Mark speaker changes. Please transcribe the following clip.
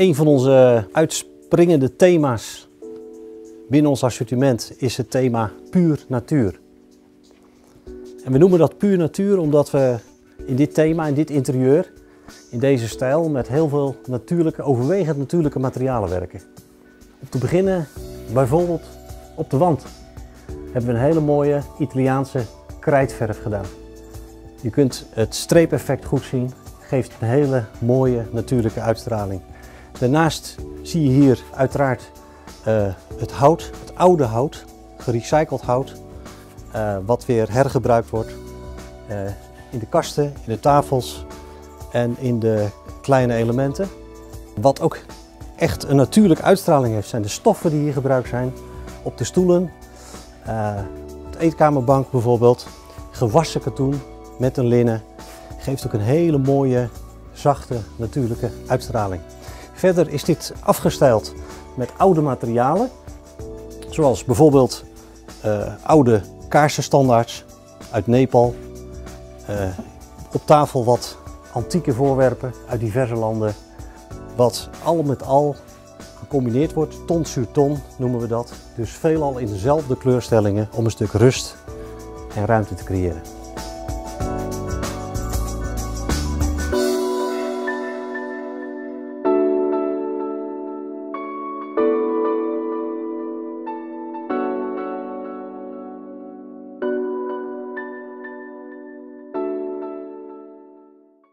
Speaker 1: Een van onze uitspringende thema's binnen ons assortiment is het thema puur natuur. En we noemen dat puur natuur omdat we in dit thema, in dit interieur, in deze stijl met heel veel natuurlijke, overwegend natuurlijke materialen werken. Om te beginnen bijvoorbeeld op de wand hebben we een hele mooie Italiaanse krijtverf gedaan. Je kunt het streepeffect goed zien, geeft een hele mooie natuurlijke uitstraling. Daarnaast zie je hier uiteraard uh, het hout, het oude hout, gerecycled hout, uh, wat weer hergebruikt wordt uh, in de kasten, in de tafels en in de kleine elementen. Wat ook echt een natuurlijke uitstraling heeft, zijn de stoffen die hier gebruikt zijn. Op de stoelen, de eetkamerbank bijvoorbeeld, gewassen katoen met een linnen. Geeft ook een hele mooie, zachte, natuurlijke uitstraling. Verder is dit afgestyled met oude materialen, zoals bijvoorbeeld uh, oude kaarsenstandaards uit Nepal. Uh, op tafel wat antieke voorwerpen uit diverse landen, wat al met al gecombineerd wordt, ton sur ton noemen we dat. Dus veelal in dezelfde kleurstellingen om een stuk rust en ruimte te creëren.